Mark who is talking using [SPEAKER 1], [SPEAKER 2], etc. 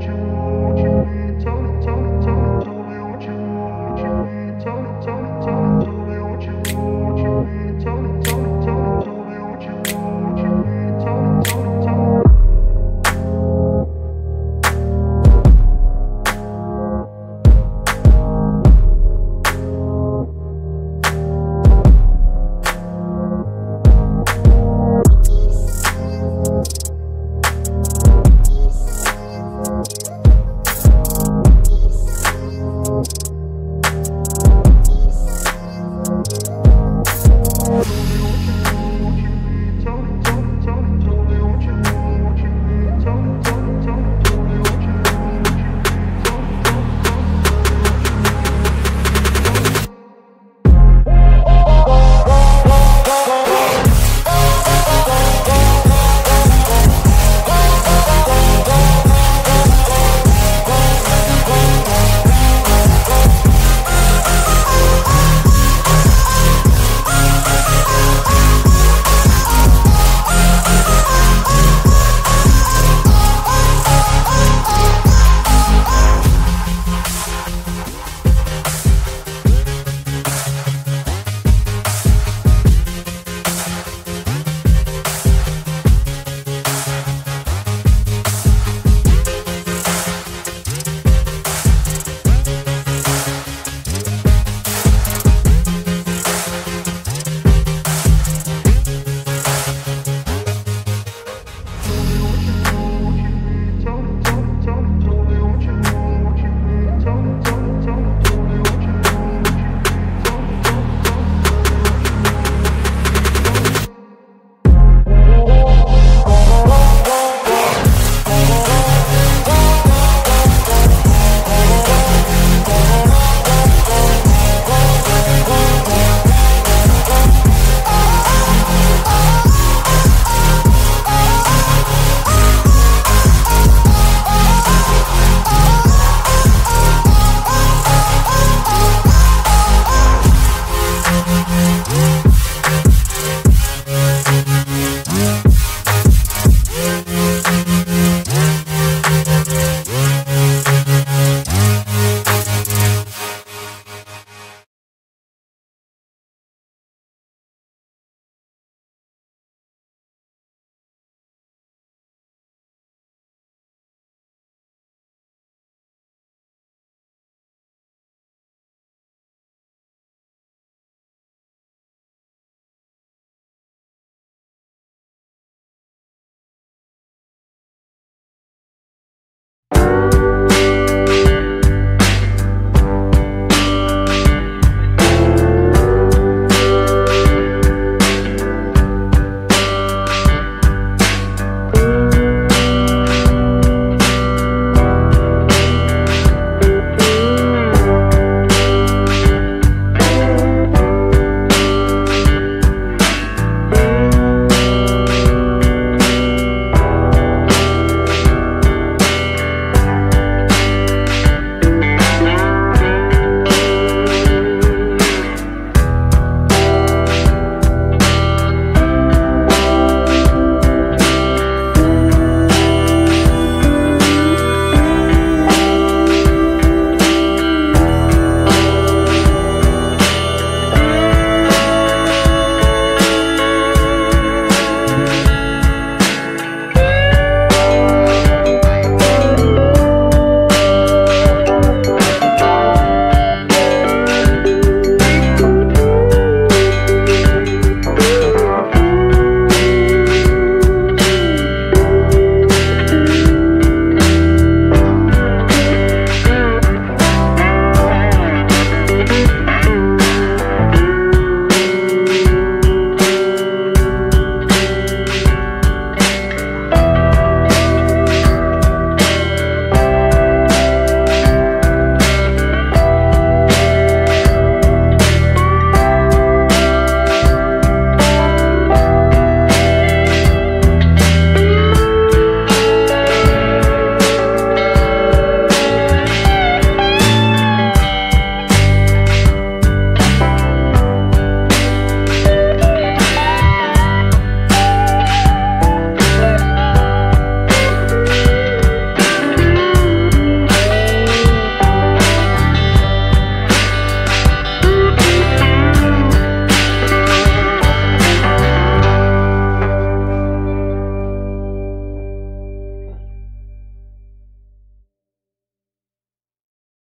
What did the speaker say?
[SPEAKER 1] watching.